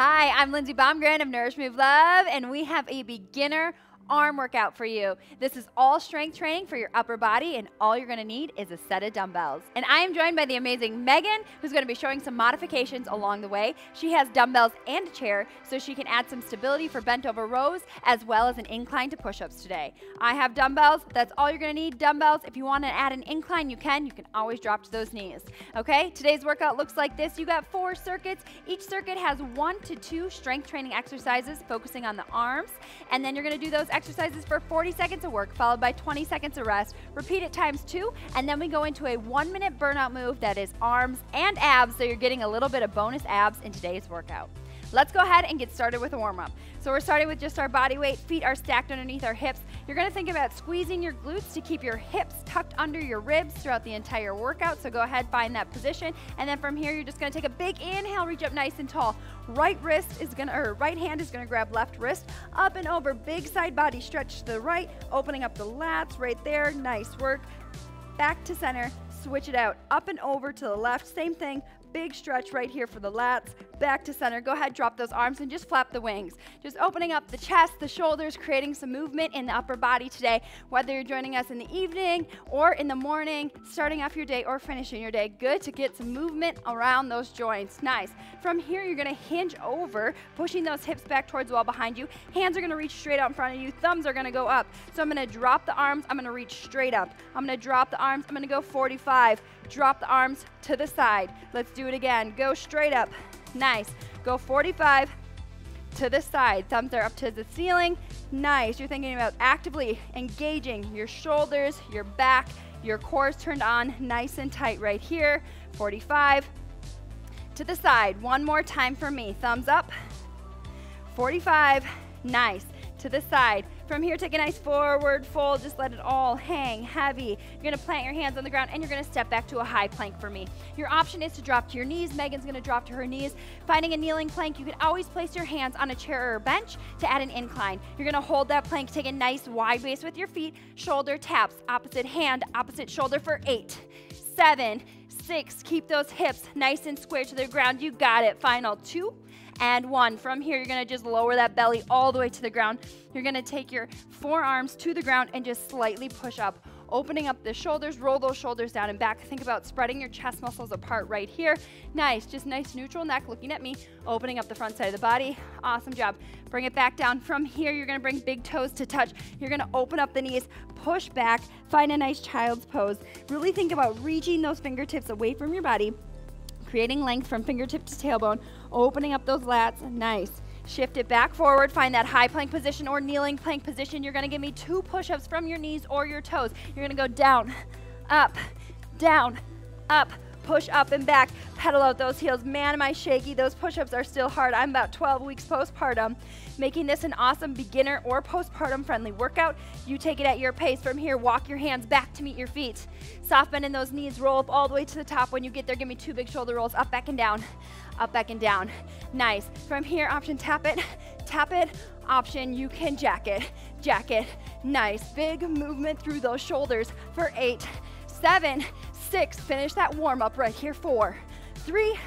Hi, I'm Lindsey Bomgren of Nourish Move Love, and we have a beginner arm workout for you. This is all strength training for your upper body, and all you're gonna need is a set of dumbbells. And I am joined by the amazing Megan, who's gonna be showing some modifications along the way. She has dumbbells and a chair, so she can add some stability for bent over rows, as well as an incline to push-ups today. I have dumbbells, that's all you're gonna need, dumbbells. If you wanna add an incline, you can. You can always drop to those knees, okay? Today's workout looks like this. You got four circuits. Each circuit has one to two strength training exercises focusing on the arms, and then you're gonna do those for 40 seconds of work, followed by 20 seconds of rest. Repeat it times two, and then we go into a one minute burnout move that is arms and abs, so you're getting a little bit of bonus abs in today's workout. Let's go ahead and get started with a warm up. So we're starting with just our body weight, feet are stacked underneath our hips. You're gonna think about squeezing your glutes to keep your hips tucked under your ribs throughout the entire workout. So go ahead, find that position. And then from here, you're just gonna take a big inhale, reach up nice and tall. Right wrist is gonna, or right hand is gonna grab left wrist, up and over, big side body stretch to the right, opening up the lats right there, nice work. Back to center, switch it out, up and over to the left, same thing, big stretch right here for the lats, back to center. Go ahead, drop those arms and just flap the wings. Just opening up the chest, the shoulders, creating some movement in the upper body today, whether you're joining us in the evening or in the morning, starting off your day or finishing your day. Good to get some movement around those joints. Nice. From here, you're gonna hinge over, pushing those hips back towards the wall behind you. Hands are gonna reach straight out in front of you. Thumbs are gonna go up. So I'm gonna drop the arms, I'm gonna reach straight up. I'm gonna drop the arms, I'm gonna go 45. Drop the arms to the side. Let's do it again. Go straight up. Nice. Go 45 to the side. Thumbs are up to the ceiling. Nice. You're thinking about actively engaging your shoulders, your back, your core is turned on nice and tight right here. 45 to the side. One more time for me. Thumbs up. 45. Nice. To the side. From here, take a nice forward fold. Just let it all hang heavy. You're gonna plant your hands on the ground and you're gonna step back to a high plank for me. Your option is to drop to your knees. Megan's gonna drop to her knees. Finding a kneeling plank, you can always place your hands on a chair or a bench to add an incline. You're gonna hold that plank, take a nice wide base with your feet, shoulder taps, opposite hand, opposite shoulder for eight, seven, six. Keep those hips nice and square to the ground. You got it. Final two, and one. From here, you're gonna just lower that belly all the way to the ground. You're gonna take your forearms to the ground and just slightly push up opening up the shoulders, roll those shoulders down and back. Think about spreading your chest muscles apart right here. Nice, just nice neutral neck looking at me, opening up the front side of the body. Awesome job. Bring it back down. From here, you're gonna bring big toes to touch. You're gonna open up the knees, push back, find a nice child's pose. Really think about reaching those fingertips away from your body, creating length from fingertip to tailbone, opening up those lats, nice. Shift it back forward, find that high plank position or kneeling plank position. You're gonna give me two push-ups from your knees or your toes. You're gonna go down, up, down, up, push up and back, pedal out those heels. Man, am I shaky. Those push-ups are still hard. I'm about 12 weeks postpartum. Making this an awesome beginner or postpartum friendly workout. You take it at your pace. From here, walk your hands back to meet your feet. Soft bend in those knees, roll up all the way to the top. When you get there, give me two big shoulder rolls, up, back, and down up, back, and down. Nice. From here, option tap it, tap it, option you can jack it, jack it. Nice. Big movement through those shoulders for eight, seven, six. Finish that warm up right here. Four, three,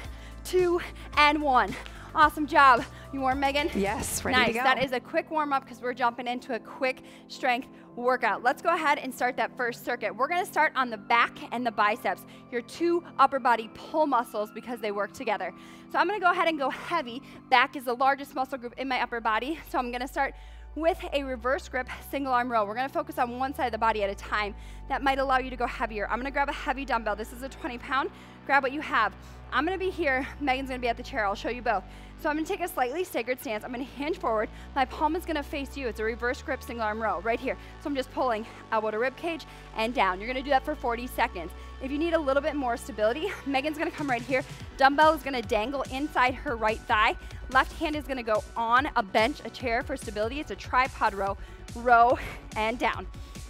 two, and one. Awesome job. You warm, Megan? Yes, ready nice. to go. That is a quick warm up because we're jumping into a quick strength workout. Let's go ahead and start that first circuit. We're gonna start on the back and the biceps, your two upper body pull muscles because they work together. So I'm gonna go ahead and go heavy. Back is the largest muscle group in my upper body. So I'm gonna start with a reverse grip single arm row. We're gonna focus on one side of the body at a time. That might allow you to go heavier. I'm gonna grab a heavy dumbbell. This is a 20 pound. Grab what you have. I'm gonna be here. Megan's gonna be at the chair. I'll show you both. So I'm gonna take a slightly staggered stance. I'm gonna hinge forward. My palm is gonna face you. It's a reverse grip single arm row right here. So I'm just pulling elbow to rib cage and down. You're gonna do that for 40 seconds. If you need a little bit more stability, Megan's gonna come right here. Dumbbell is gonna dangle inside her right thigh. Left hand is gonna go on a bench, a chair for stability. It's a tripod row, row and down,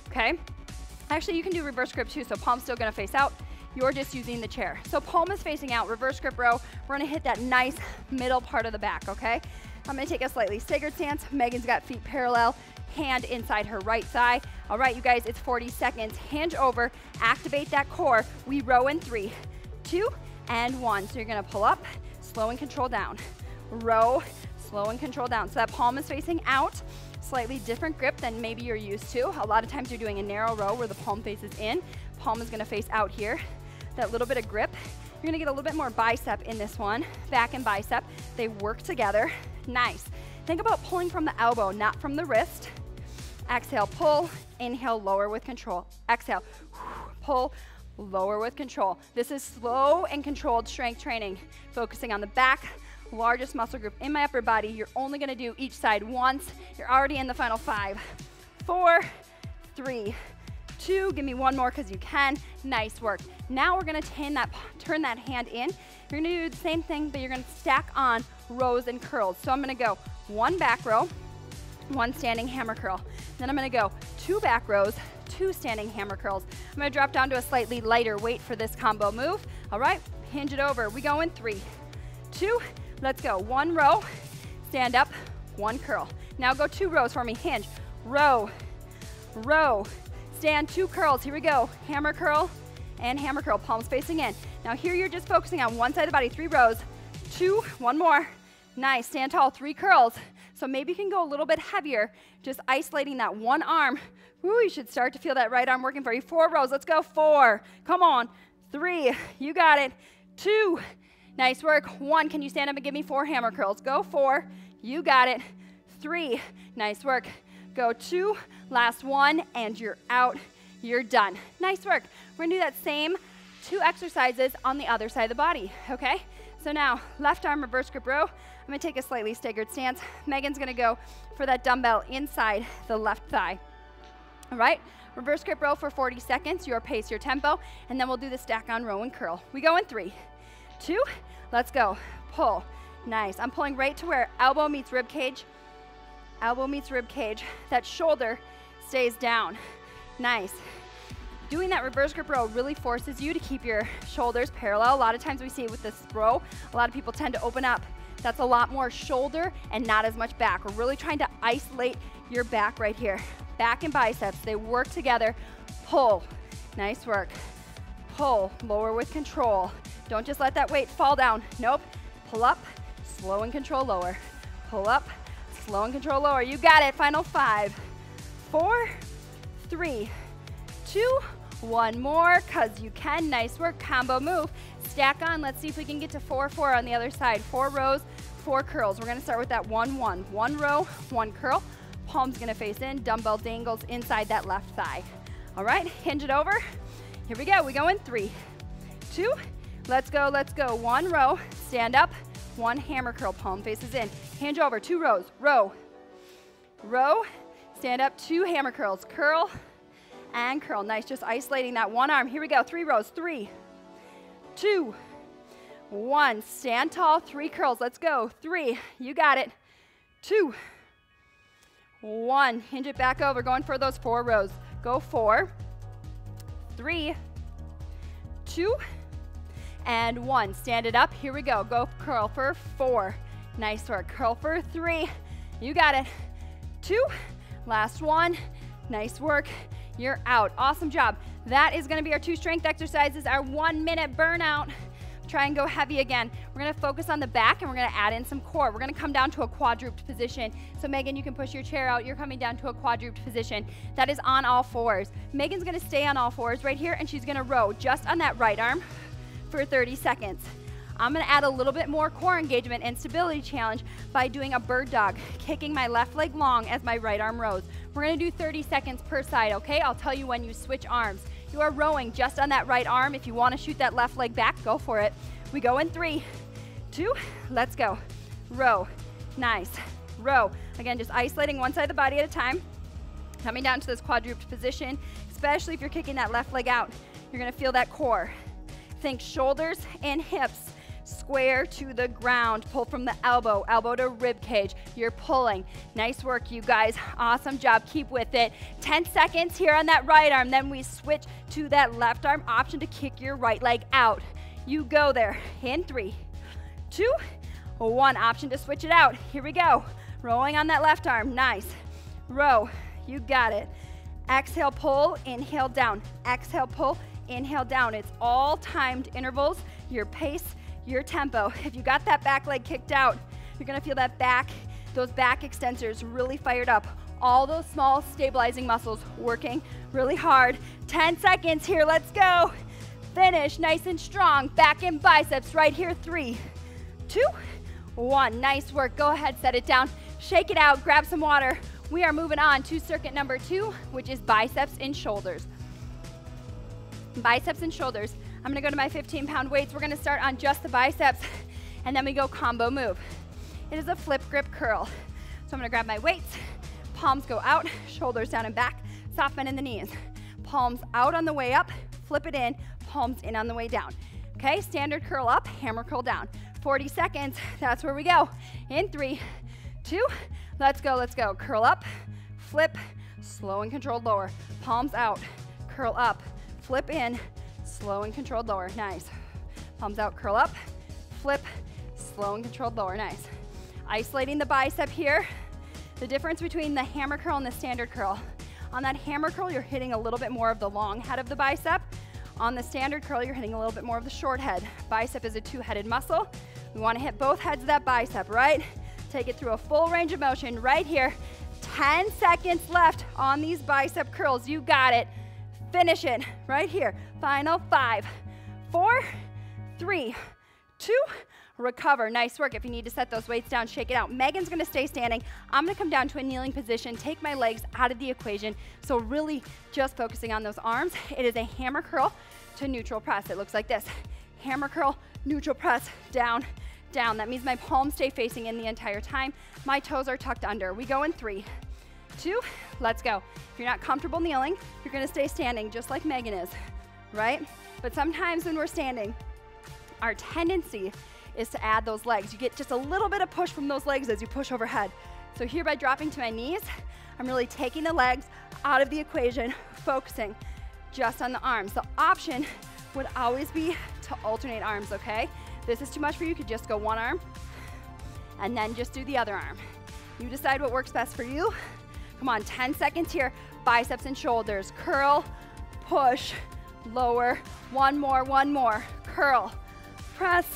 okay? Actually, you can do reverse grip too, so palm's still gonna face out. You're just using the chair. So palm is facing out, reverse grip row. We're gonna hit that nice middle part of the back, okay? I'm gonna take a slightly staggered stance. Megan's got feet parallel, hand inside her right thigh. All right, you guys, it's 40 seconds. Hinge over, activate that core. We row in three, two, and one. So you're gonna pull up, slow and control down. row, slow and control down. So that palm is facing out, slightly different grip than maybe you're used to. A lot of times you're doing a narrow row where the palm faces in, palm is gonna face out here. That little bit of grip, you're gonna get a little bit more bicep in this one, back and bicep. They work together, nice. Think about pulling from the elbow, not from the wrist. Exhale, pull, inhale, lower with control. Exhale, pull, lower with control. This is slow and controlled strength training, focusing on the back, largest muscle group in my upper body. You're only gonna do each side once. You're already in the final five, four, three, two. Give me one more because you can. Nice work. Now we're gonna turn that, turn that hand in. You're gonna do the same thing, but you're gonna stack on rows and curls. So I'm gonna go one back row, one standing hammer curl. Then I'm gonna go two back rows, two standing hammer curls. I'm gonna drop down to a slightly lighter weight for this combo move. All right, hinge it over. We go in three, two, let's go. One row, stand up, one curl. Now go two rows for me, hinge, row, row, stand, two curls. Here we go, hammer curl and hammer curl, palms facing in. Now here you're just focusing on one side of the body, three rows, two, one more. Nice, stand tall, three curls. So maybe you can go a little bit heavier, just isolating that one arm. Ooh, you should start to feel that right arm working for you. Four rows, let's go, four. Come on, three, you got it. Two, nice work. One, can you stand up and give me four hammer curls? Go, four, you got it. Three, nice work. Go two, last one, and you're out. You're done. Nice work. We're gonna do that same two exercises on the other side of the body, okay? So now, left arm reverse grip row. I'm gonna take a slightly staggered stance. Megan's gonna go for that dumbbell inside the left thigh. All right, reverse grip row for 40 seconds, your pace, your tempo, and then we'll do the stack on row and curl. We go in three, two, let's go. Pull, nice. I'm pulling right to where elbow meets rib cage, elbow meets rib cage. That shoulder stays down. Nice. Doing that reverse grip row really forces you to keep your shoulders parallel. A lot of times we see with this row, a lot of people tend to open up. That's a lot more shoulder and not as much back. We're really trying to isolate your back right here. Back and biceps, they work together. Pull, nice work. Pull, lower with control. Don't just let that weight fall down. Nope, pull up, slow and control lower. Pull up, slow and control lower. You got it, final five, four, three, two, one more, cause you can. Nice work, combo move. Stack on, let's see if we can get to four, four on the other side. Four rows, four curls. We're gonna start with that one, one. One row, one curl. Palm's gonna face in, dumbbell dangles inside that left thigh. All right, hinge it over. Here we go, we go in three, two, let's go, let's go. One row, stand up, one hammer curl, palm faces in. Hinge over, two rows, row, row, stand up, two hammer curls, curl, and curl. Nice, just isolating that one arm. Here we go, three rows, three, two, one. Stand tall, three curls. Let's go. Three, you got it. Two, one. Hinge it back over, going for those four rows. Go four, three, two, and one. Stand it up. Here we go. Go curl for four. Nice work. Curl for three. You got it. Two. Last one. Nice work you're out. Awesome job. That is gonna be our two strength exercises, our one minute burnout. Try and go heavy again. We're gonna focus on the back and we're gonna add in some core. We're gonna come down to a quadruped position. So Megan, you can push your chair out. You're coming down to a quadruped position. That is on all fours. Megan's gonna stay on all fours right here and she's gonna row just on that right arm for 30 seconds. I'm gonna add a little bit more core engagement and stability challenge by doing a bird dog, kicking my left leg long as my right arm rows. We're gonna do 30 seconds per side, okay? I'll tell you when you switch arms. You are rowing just on that right arm. If you wanna shoot that left leg back, go for it. We go in three, two, let's go. Row, nice, row. Again, just isolating one side of the body at a time. Coming down to this quadruped position, especially if you're kicking that left leg out. You're gonna feel that core. Think shoulders and hips square to the ground. Pull from the elbow, elbow to rib cage. You're pulling. Nice work, you guys. Awesome job. Keep with it. 10 seconds here on that right arm. Then we switch to that left arm option to kick your right leg out. You go there. In three, two, one. Option to switch it out. Here we go. Rolling on that left arm. Nice. Row. You got it. Exhale, pull. Inhale, down. Exhale, pull. Inhale, down. It's all timed intervals. Your pace your tempo. If you got that back leg kicked out, You're gonna feel that back, those back extensors really fired up. All those small stabilizing muscles working really hard. 10 seconds here, let's go. Finish nice and strong. Back and biceps right here. Three, two, one. Nice work. Go ahead, set it down. Shake it out, grab some water. We are moving on to circuit number two, which is biceps and shoulders. Biceps and shoulders. I'm gonna go to my 15 pound weights. We're gonna start on just the biceps and then we go combo move. It is a flip grip curl. So I'm gonna grab my weights, palms go out, shoulders down and back, soft bend in the knees. Palms out on the way up, flip it in, palms in on the way down. Okay, standard curl up, hammer curl down. 40 seconds, that's where we go. In three, two, let's go, let's go. Curl up, flip, slow and controlled lower. Palms out, curl up, flip in, slow and controlled lower. Nice. Palms out, curl up, flip, slow and controlled lower. Nice. Isolating the bicep here. The difference between the hammer curl and the standard curl. On that hammer curl, you're hitting a little bit more of the long head of the bicep. On the standard curl, you're hitting a little bit more of the short head. Bicep is a two-headed muscle. We wanna hit both heads of that bicep, right? Take it through a full range of motion right here. 10 seconds left on these bicep curls. You got it. Finish it right here. Final five, four, three, two, recover. Nice work. If you need to set those weights down, shake it out. Megan's gonna stay standing. I'm gonna come down to a kneeling position, take my legs out of the equation. So really just focusing on those arms. It is a hammer curl to neutral press. It looks like this. Hammer curl, neutral press, down, down. That means my palms stay facing in the entire time. My toes are tucked under. We go in three, two, let's go. If you're not comfortable kneeling, you're gonna stay standing just like Megan is, right? But sometimes when we're standing, our tendency is to add those legs. You get just a little bit of push from those legs as you push overhead. So here by dropping to my knees, I'm really taking the legs out of the equation, focusing just on the arms. The option would always be to alternate arms, okay? This is too much for you, you could just go one arm and then just do the other arm. You decide what works best for you. Come on, 10 seconds here. Biceps and shoulders, curl, push, lower. One more, one more. Curl, press,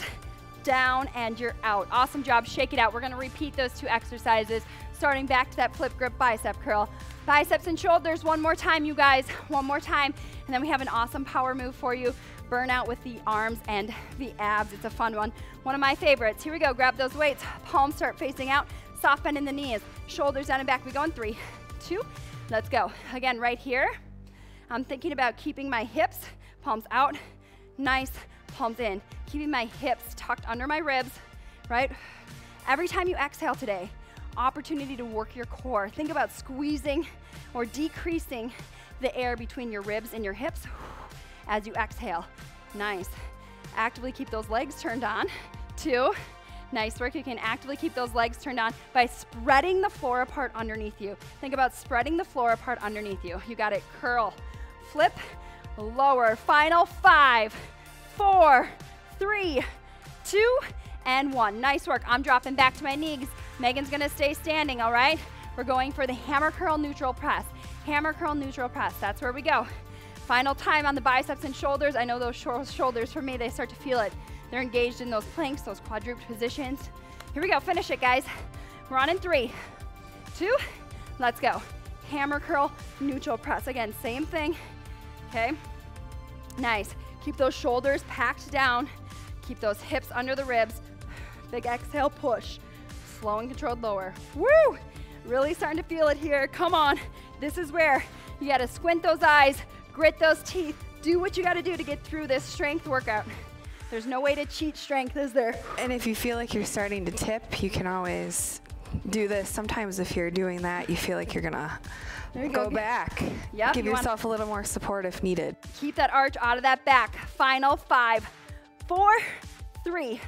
down, and you're out. Awesome job, shake it out. We're gonna repeat those two exercises, starting back to that flip grip bicep curl. Biceps and shoulders, one more time, you guys, one more time. And then we have an awesome power move for you, burnout with the arms and the abs. It's a fun one. One of my favorites. Here we go, grab those weights, palms start facing out, soft bend in the knees, shoulders down and back. We go in three, two, let's go. Again, right here, I'm thinking about keeping my hips, palms out, nice, palms in. Keeping my hips tucked under my ribs, right? Every time you exhale today, opportunity to work your core. Think about squeezing or decreasing the air between your ribs and your hips as you exhale. Nice. Actively keep those legs turned on. Two. Nice work. You can actively keep those legs turned on by spreading the floor apart underneath you. Think about spreading the floor apart underneath you. You got it. Curl, flip, lower. Final five, four, three, two, and one. Nice work. I'm dropping back to my knees. Megan's gonna stay standing, all right? We're going for the hammer curl neutral press. Hammer curl neutral press, that's where we go. Final time on the biceps and shoulders. I know those shoulders for me, they start to feel it. They're engaged in those planks, those quadruped positions. Here we go, finish it guys. We're on in three, two, let's go. Hammer curl, neutral press. Again, same thing, okay? Nice. Keep those shoulders packed down. Keep those hips under the ribs. Big exhale, push. Slow and controlled lower. Woo! Really starting to feel it here. Come on. This is where you gotta squint those eyes, grit those teeth, do what you gotta do to get through this strength workout. There's no way to cheat strength, is there? And if you feel like you're starting to tip, you can always do this. Sometimes if you're doing that, you feel like you're gonna go, go. back. Yep, Give you yourself a little more support if needed. Keep that arch out of that back. Final five, four, three,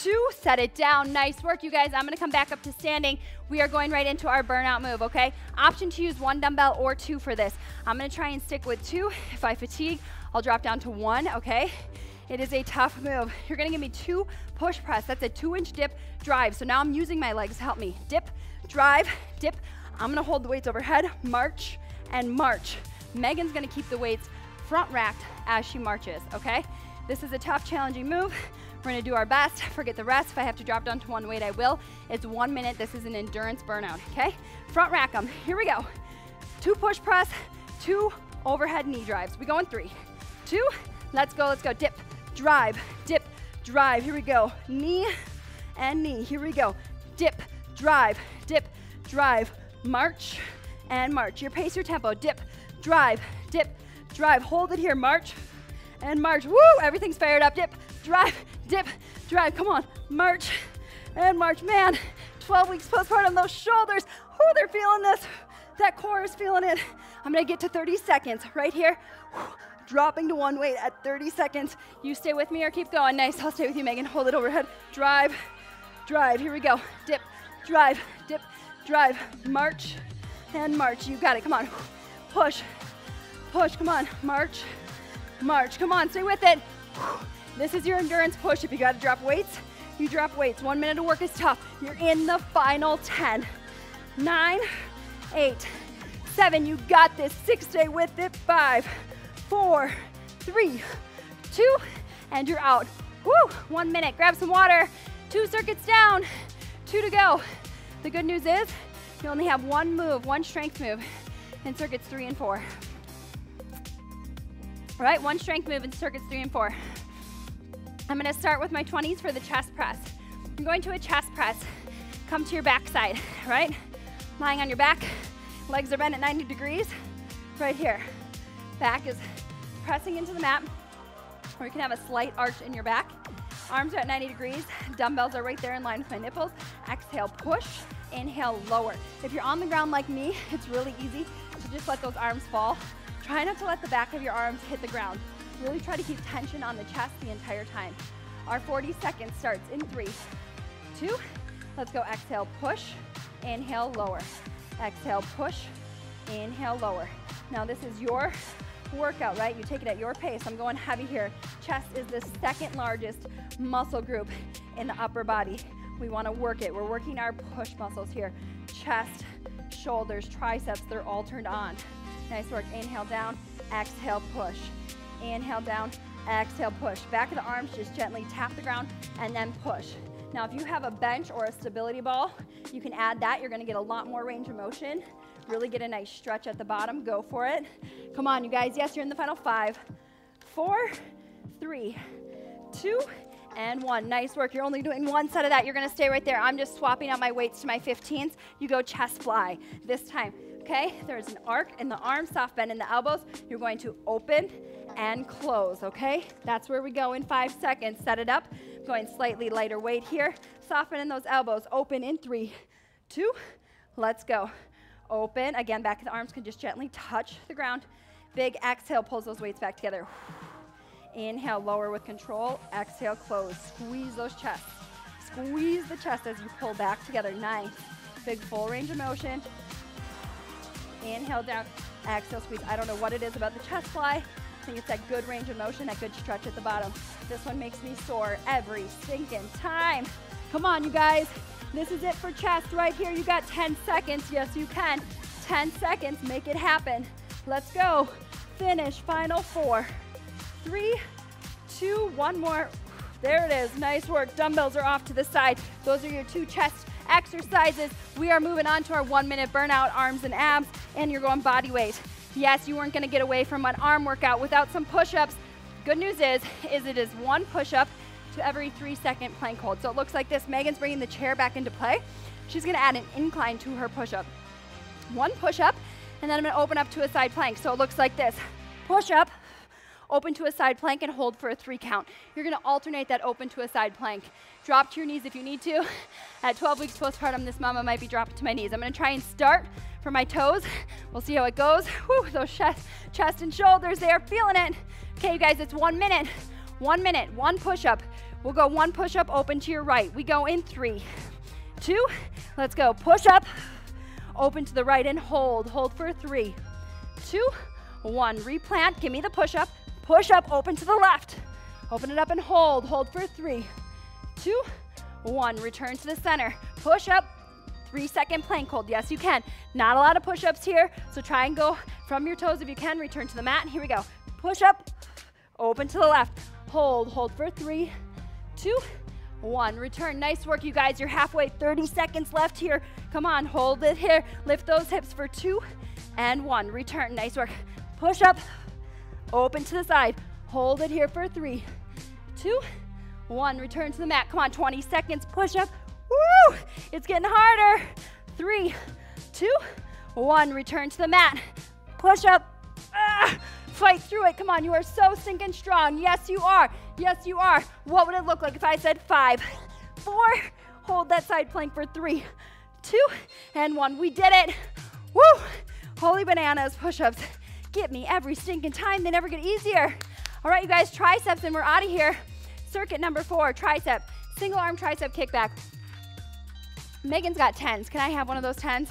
two. Set it down. Nice work, you guys. I'm gonna come back up to standing. We are going right into our burnout move, okay? Option to use one dumbbell or two for this. I'm gonna try and stick with two. If I fatigue, I'll drop down to one, okay? It is a tough move. You're gonna give me two push press. That's a two inch dip drive. So now I'm using my legs to help me. Dip, drive, dip. I'm gonna hold the weights overhead, march, and march. Megan's gonna keep the weights front racked as she marches, okay? This is a tough, challenging move. We're gonna do our best, forget the rest. If I have to drop down to one weight, I will. It's one minute, this is an endurance burnout, okay? Front rack them, here we go. Two push press, two overhead knee drives. We go in three, two, let's go, let's go. Dip, drive, dip, drive, here we go. Knee and knee, here we go. Dip, drive, dip, drive, march, and march. Your pace, your tempo, dip, drive, dip, drive. Hold it here, march, and march. Woo, everything's fired up. Dip, drive, dip, drive. Come on, march, and march. Man, 12 weeks postpartum, those shoulders, oh, they're feeling this. That core is feeling it. I'm gonna get to 30 seconds right here. Dropping to one weight at 30 seconds. You stay with me or keep going. Nice, I'll stay with you, Megan. Hold it overhead. Drive, drive. Here we go. Dip, drive, dip, drive. March, and march. You got it. Come on. Push, push. Come on. March, march. Come on. Stay with it. This is your endurance push. If you got to drop weights, you drop weights. One minute of work is tough. You're in the final 10, 9, 8, 7. You got this. Six, stay with it. Five, four, three, two, and you're out. Woo! One minute. Grab some water. Two circuits down. Two to go. The good news is you only have one move, one strength move in circuits three and four. All right, one strength move in circuits three and four. I'm gonna start with my 20s for the chest press. I'm going to a chest press. Come to your back side, right? Lying on your back, legs are bent at 90 degrees, right here. Back is pressing into the mat, or you can have a slight arch in your back. Arms are at 90 degrees, dumbbells are right there in line with my nipples. Exhale, push, inhale, lower. If you're on the ground like me, it's really easy to just let those arms fall. Try not to let the back of your arms hit the ground. Really try to keep tension on the chest the entire time. Our 40 seconds starts in three, two, let's go, exhale, push, inhale, lower. Exhale, push, inhale, lower. Now this is your workout, right? You take it at your pace. I'm going heavy here. Chest is the second largest muscle group in the upper body. We wanna work it. We're working our push muscles here. Chest, shoulders, triceps, they're all turned on. Nice work. Inhale down, exhale, push. Inhale down, exhale, push. Back of the arms, just gently tap the ground and then push. Now, if you have a bench or a stability ball, you can add that. You're gonna get a lot more range of motion. Really get a nice stretch at the bottom. Go for it. Come on, you guys. Yes, you're in the final five, four, three, two, and one. Nice work. You're only doing one set of that. You're gonna stay right there. I'm just swapping out my weights to my 15s. You go chest fly this time. Okay, there's an arc in the arms, soft bend in the elbows. You're going to open and close, okay? That's where we go in five seconds. Set it up. Going slightly lighter weight here. Soften in those elbows. Open in three, two, let's go. Open. Again, back of the arms can just gently touch the ground. Big exhale pulls those weights back together. Inhale, lower with control. Exhale, close. Squeeze those chests. Squeeze the chest as you pull back together. Nice. Big full range of motion. Inhale down, exhale squeeze. I don't know what it is about the chest fly. I think it's that good range of motion, that good stretch at the bottom. This one makes me sore every stinking time. Come on, you guys. This is it for chest right here. You got 10 seconds. Yes, you can. 10 seconds. Make it happen. Let's go. Finish. Final four, three, two, one more. There it is. Nice work. Dumbbells are off to the side. Those are your two chest exercises. We are moving on to our one minute burnout, arms and abs, and you're going body weight. Yes, you weren't gonna get away from an arm workout without some push-ups. Good news is, is it is one push-up to every three second plank hold. So it looks like this. Megan's bringing the chair back into play. She's gonna add an incline to her push-up. One push-up, and then I'm gonna open up to a side plank. So it looks like this. Push-up, open to a side plank and hold for a three count. You're gonna alternate that open to a side plank. Drop to your knees if you need to. At 12 weeks postpartum, this mama might be dropping to my knees. I'm gonna try and start from my toes. We'll see how it goes. Whew, those chest, chest and shoulders, they are feeling it. Okay, you guys, it's one minute. One minute, one push-up. We'll go one push-up open to your right. We go in three, two, let's go. Push up, open to the right and hold. Hold for three, two, one. Replant, give me the push-up. Push up, open to the left. Open it up and hold. Hold for three, two, one. Return to the center. Push up, three second plank hold. Yes, you can. Not a lot of push ups here, so try and go from your toes if you can. Return to the mat. Here we go. Push up, open to the left. Hold, hold for three, two, one. Return. Nice work, you guys. You're halfway. 30 seconds left here. Come on, hold it here. Lift those hips for two and one. Return. Nice work. Push up. Open to the side. Hold it here for three, two, one. Return to the mat. Come on, 20 seconds. Push up. Woo! It's getting harder. Three, two, one. Return to the mat. Push up. Fight through it. Come on, you are so stinking strong. Yes, you are. Yes, you are. What would it look like if I said five, four, hold that side plank for three, two, and one. We did it. Woo! Holy bananas, push-ups. Get me every stinking time. They never get easier. All right, you guys, triceps, and we're out of here. Circuit number four, tricep. Single arm tricep kickback. Megan's got tens. Can I have one of those tens?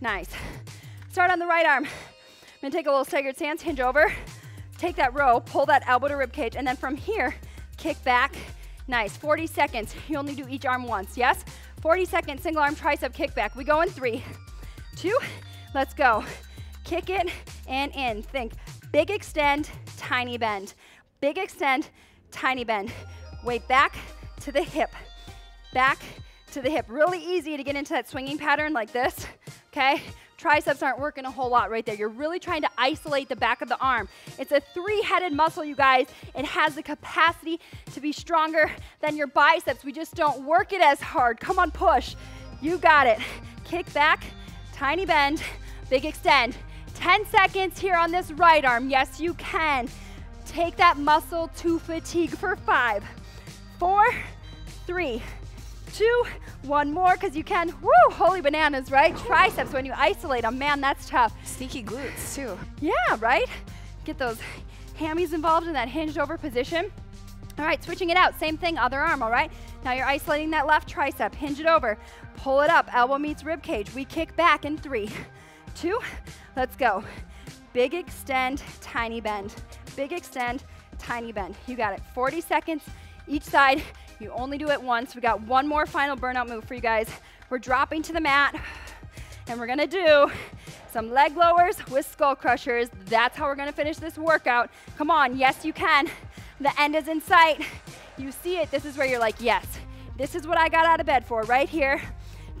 Nice. Start on the right arm. Gonna take a little staggered stance, hinge over, take that row, pull that elbow to rib cage, and then from here, kick back. Nice, 40 seconds. You only do each arm once, yes? 40 seconds, single arm tricep kickback. We go in three, two, let's go. Kick it and in. Think big extend, tiny bend. Big extend, tiny bend. Weight back to the hip, back to the hip. Really easy to get into that swinging pattern like this, okay? Triceps aren't working a whole lot right there. You're really trying to isolate the back of the arm. It's a three-headed muscle, you guys. It has the capacity to be stronger than your biceps. We just don't work it as hard. Come on, push. You got it. Kick back, tiny bend, big extend. 10 seconds here on this right arm. Yes, you can. Take that muscle to fatigue for five, four, three, two, one more because you can. Woo, holy bananas, right? Triceps when you isolate them. Man, that's tough. Sneaky glutes too. Yeah, right? Get those hammies involved in that hinged over position. All right, switching it out. Same thing, other arm, all right? Now you're isolating that left tricep. Hinge it over. Pull it up. Elbow meets rib cage. We kick back in three, two, let's go. Big extend, tiny bend. Big extend, tiny bend. You got it. 40 seconds each side. You only do it once. We got one more final burnout move for you guys. We're dropping to the mat, and we're gonna do some leg lowers with skull crushers. That's how we're gonna finish this workout. Come on, yes you can. The end is in sight. You see it, this is where you're like, yes, this is what I got out of bed for, right here.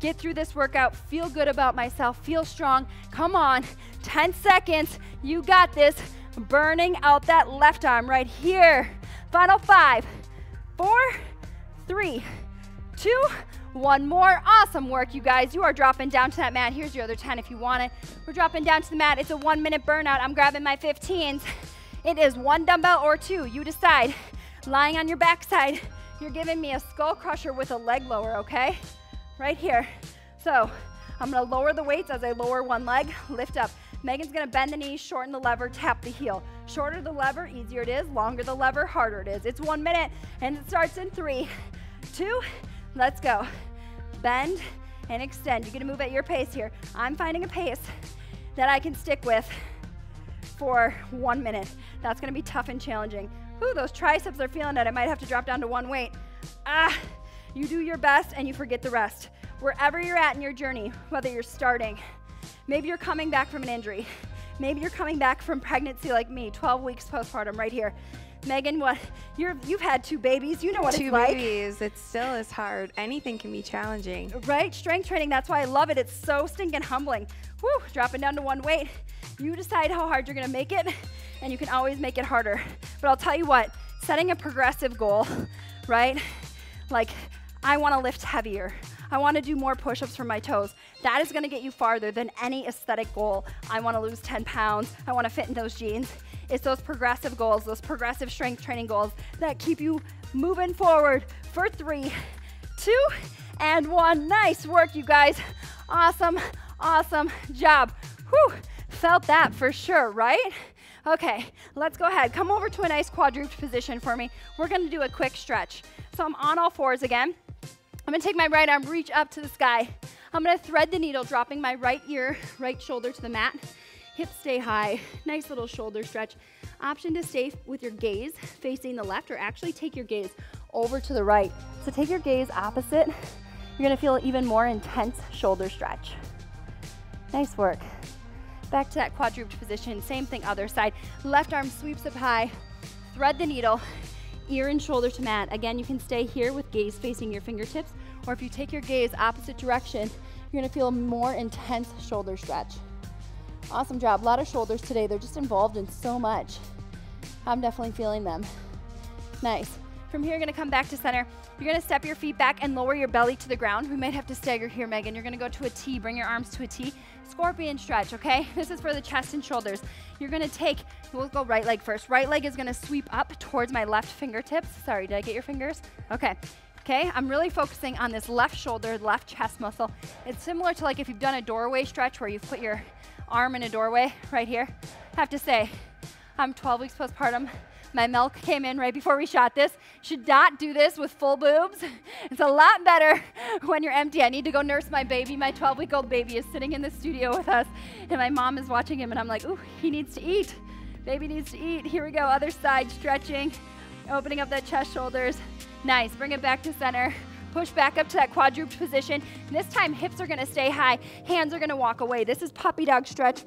Get through this workout, feel good about myself, feel strong. Come on, 10 seconds, you got this. Burning out that left arm right here. Final five, four, three, two, one more. Awesome work, you guys. You are dropping down to that mat. Here's your other 10 if you want it. We're dropping down to the mat. It's a one minute burnout. I'm grabbing my 15s. It is one dumbbell or two. You decide. Lying on your backside, you're giving me a skull crusher with a leg lower, okay? Right here. So I'm gonna lower the weights as I lower one leg, lift up. Megan's gonna bend the knee, shorten the lever, tap the heel. Shorter the lever, easier it is. Longer the lever, harder it is. It's one minute, and it starts in three, two, let's go. Bend and extend. You're gonna move at your pace here. I'm finding a pace that I can stick with for one minute. That's gonna be tough and challenging. Ooh, those triceps are feeling it. I might have to drop down to one weight. Ah, you do your best and you forget the rest. Wherever you're at in your journey, whether you're starting, maybe you're coming back from an injury, maybe you're coming back from pregnancy like me, 12 weeks postpartum right here. Megan, what you're you've had two babies. You know what two it's like. Two babies. It still is hard. Anything can be challenging. Right? Strength training. That's why I love it. It's so stinking humbling. Woo! Dropping down to one weight. You decide how hard you're gonna make it, and you can always make it harder. But I'll tell you what. Setting a progressive goal, right? Like I want to lift heavier. I want to do more push ups from my toes. That is going to get you farther than any aesthetic goal. I want to lose 10 pounds. I want to fit in those jeans. It's those progressive goals, those progressive strength training goals that keep you moving forward for three, two, and one. Nice work, you guys. Awesome, awesome job. Whew, felt that for sure, right? Okay, let's go ahead. Come over to a nice quadruped position for me. We're gonna do a quick stretch. So I'm on all fours again. I'm gonna take my right arm, reach up to the sky. I'm gonna thread the needle, dropping my right ear, right shoulder to the mat. Hips stay high, nice little shoulder stretch. Option to stay with your gaze facing the left or actually take your gaze over to the right. So take your gaze opposite. You're gonna feel even more intense shoulder stretch. Nice work. Back to that quadruped position, same thing other side. Left arm sweeps up high, thread the needle, ear and shoulder to mat. Again, you can stay here with gaze facing your fingertips, or if you take your gaze opposite direction, you're gonna feel a more intense shoulder stretch. Awesome job. A lot of shoulders today. They're just involved in so much. I'm definitely feeling them. Nice. From here, you're gonna come back to center. You're gonna step your feet back and lower your belly to the ground. We might have to stagger here, Megan. You're gonna go to a T, bring your arms to a T. Scorpion stretch, okay? This is for the chest and shoulders. You're gonna take, we'll go right leg first. Right leg is gonna sweep up towards my left fingertips. Sorry, did I get your fingers? Okay. Okay, I'm really focusing on this left shoulder, left chest muscle. It's similar to like if you've done a doorway stretch where you've put your arm in a doorway right here. I have to say, I'm 12 weeks postpartum. My milk came in right before we shot this. Should not do this with full boobs. It's a lot better when you're empty. I need to go nurse my baby. My 12 week old baby is sitting in the studio with us, and my mom is watching him, and I'm like, ooh, he needs to eat. Baby needs to eat. Here we go. Other side, stretching, opening up that chest, shoulders. Nice. Bring it back to center. Push back up to that quadruped position. this time, hips are gonna stay high, hands are gonna walk away. This is puppy dog stretch.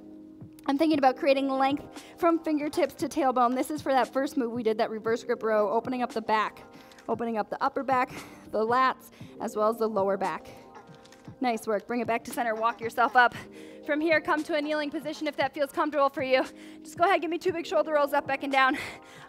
I'm thinking about creating length from fingertips to tailbone. This is for that first move we did, that reverse grip row, opening up the back, opening up the upper back, the lats, as well as the lower back. Nice work. Bring it back to center. Walk yourself up. From here, come to a kneeling position if that feels comfortable for you. Just go ahead, give me two big shoulder rolls up, back and down,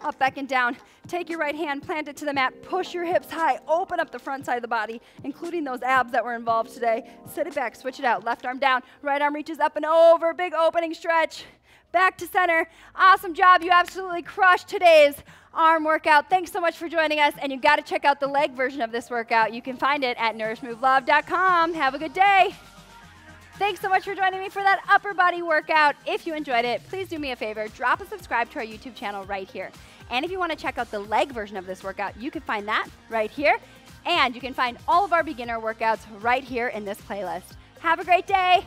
up, back and down. Take your right hand, plant it to the mat, push your hips high, open up the front side of the body, including those abs that were involved today. Sit it back, switch it out. Left arm down, right arm reaches up and over, big opening stretch. Back to center. Awesome job. You absolutely crushed today's arm workout. Thanks so much for joining us. And you've got to check out the leg version of this workout. You can find it at nourishmovelove.com. Have a good day. Thanks so much for joining me for that upper body workout. If you enjoyed it, please do me a favor, drop a subscribe to our YouTube channel right here. And if you want to check out the leg version of this workout, you can find that right here. And you can find all of our beginner workouts right here in this playlist. Have a great day.